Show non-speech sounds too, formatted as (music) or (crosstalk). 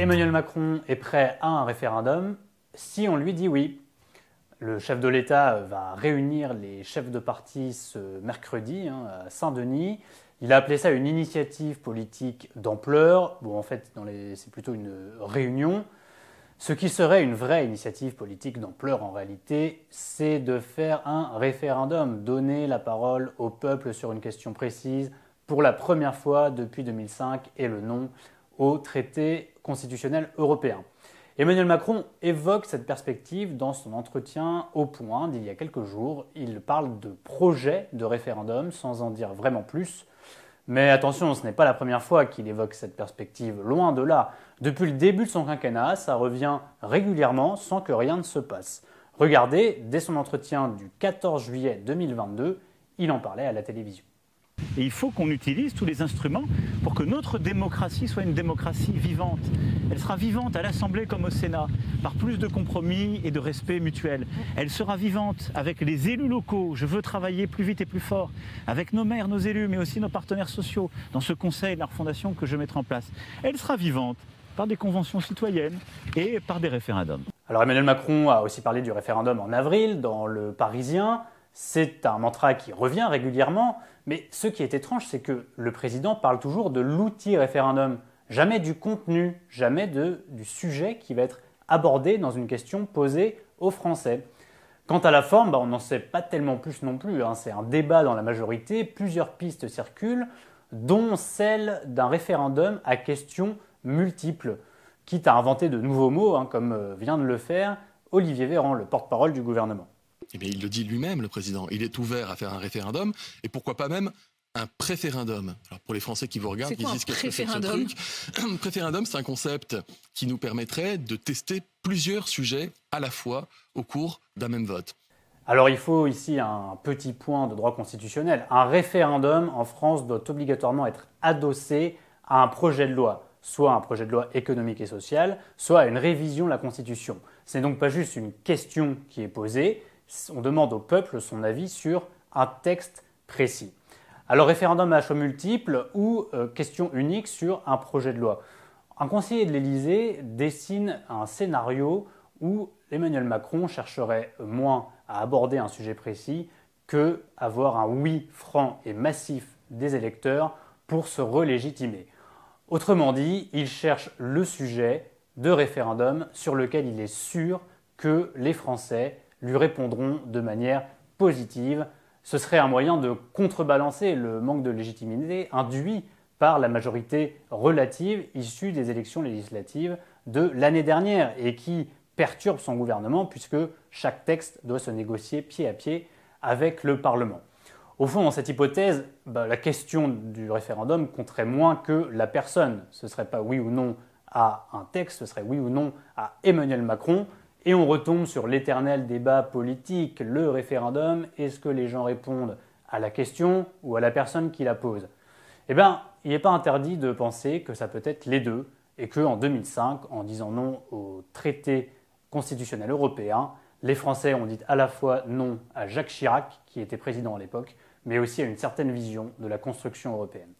Emmanuel Macron est prêt à un référendum si on lui dit oui. Le chef de l'État va réunir les chefs de parti ce mercredi hein, à Saint-Denis. Il a appelé ça une initiative politique d'ampleur. Bon, en fait, c'est plutôt une réunion. Ce qui serait une vraie initiative politique d'ampleur en réalité, c'est de faire un référendum, donner la parole au peuple sur une question précise pour la première fois depuis 2005 et le nom au traité constitutionnel européen. Emmanuel Macron évoque cette perspective dans son entretien au point d'il y a quelques jours. Il parle de projet de référendum sans en dire vraiment plus. Mais attention, ce n'est pas la première fois qu'il évoque cette perspective, loin de là. Depuis le début de son quinquennat, ça revient régulièrement sans que rien ne se passe. Regardez, dès son entretien du 14 juillet 2022, il en parlait à la télévision. Et il faut qu'on utilise tous les instruments pour que notre démocratie soit une démocratie vivante. Elle sera vivante à l'Assemblée comme au Sénat, par plus de compromis et de respect mutuel. Elle sera vivante avec les élus locaux. Je veux travailler plus vite et plus fort avec nos maires, nos élus, mais aussi nos partenaires sociaux dans ce conseil de la refondation que je mettrai en place. Elle sera vivante par des conventions citoyennes et par des référendums. Alors Emmanuel Macron a aussi parlé du référendum en avril dans le Parisien. C'est un mantra qui revient régulièrement, mais ce qui est étrange, c'est que le président parle toujours de l'outil référendum, jamais du contenu, jamais du sujet qui va être abordé dans une question posée aux Français. Quant à la forme, bah, on n'en sait pas tellement plus non plus. Hein. C'est un débat dans la majorité, plusieurs pistes circulent, dont celle d'un référendum à questions multiples, quitte à inventer de nouveaux mots, hein, comme euh, vient de le faire Olivier Véran, le porte-parole du gouvernement. Eh bien, il le dit lui-même, le président. Il est ouvert à faire un référendum, et pourquoi pas même un préférendum. Alors pour les Français qui vous regardent, qui disent qu'est-ce que c'est ce truc (clears throat) Préférendum, c'est un concept qui nous permettrait de tester plusieurs sujets à la fois au cours d'un même vote. Alors il faut ici un petit point de droit constitutionnel. Un référendum en France doit obligatoirement être adossé à un projet de loi, soit un projet de loi économique et social, soit à une révision de la Constitution. Ce n'est donc pas juste une question qui est posée, on demande au peuple son avis sur un texte précis. Alors référendum à choix multiples ou euh, question unique sur un projet de loi. Un conseiller de l'Élysée dessine un scénario où Emmanuel Macron chercherait moins à aborder un sujet précis que avoir un oui franc et massif des électeurs pour se relégitimer. Autrement dit, il cherche le sujet de référendum sur lequel il est sûr que les Français lui répondront de manière positive. Ce serait un moyen de contrebalancer le manque de légitimité induit par la majorité relative issue des élections législatives de l'année dernière et qui perturbe son gouvernement puisque chaque texte doit se négocier pied à pied avec le Parlement. Au fond, dans cette hypothèse, bah, la question du référendum compterait moins que la personne. Ce ne serait pas oui ou non à un texte, ce serait oui ou non à Emmanuel Macron. Et on retombe sur l'éternel débat politique, le référendum, est-ce que les gens répondent à la question ou à la personne qui la pose? Eh bien, il n'est pas interdit de penser que ça peut être les deux, et qu'en 2005, en disant non au traité constitutionnel européen, les Français ont dit à la fois non à Jacques Chirac, qui était président à l'époque, mais aussi à une certaine vision de la construction européenne.